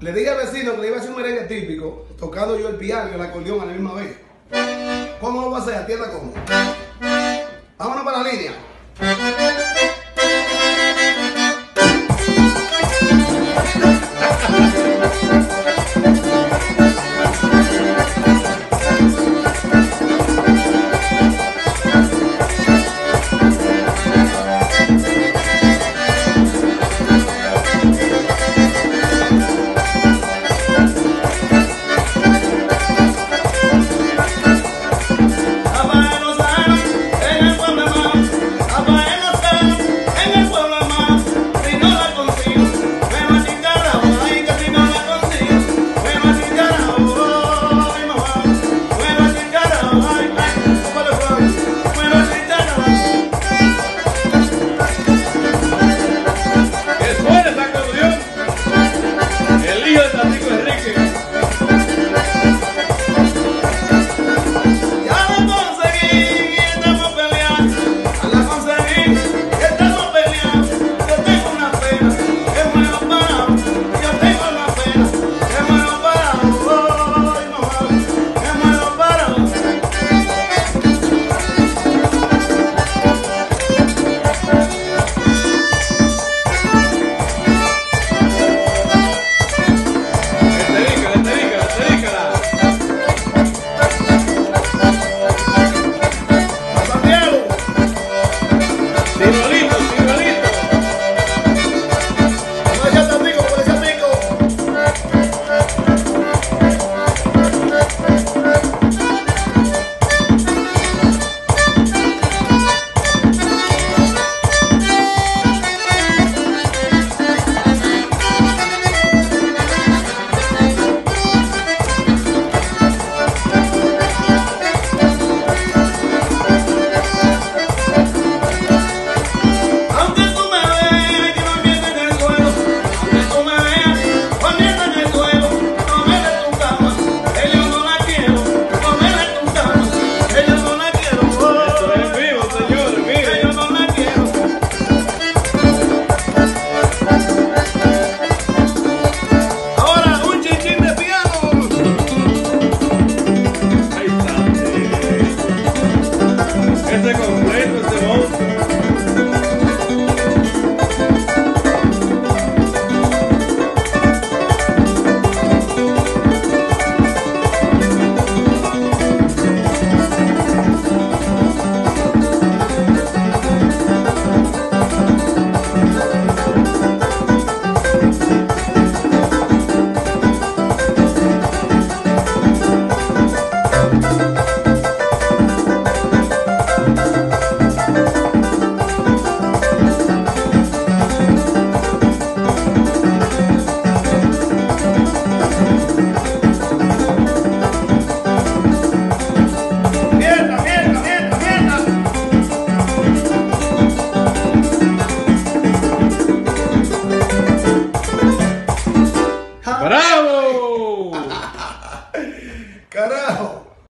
Le dije al vecino que le iba a hacer un merengue típico, tocando yo el piano y el acordeón a la misma vez. ¿Cómo lo voy a hacer? Atienda cómo. Vámonos para la línea.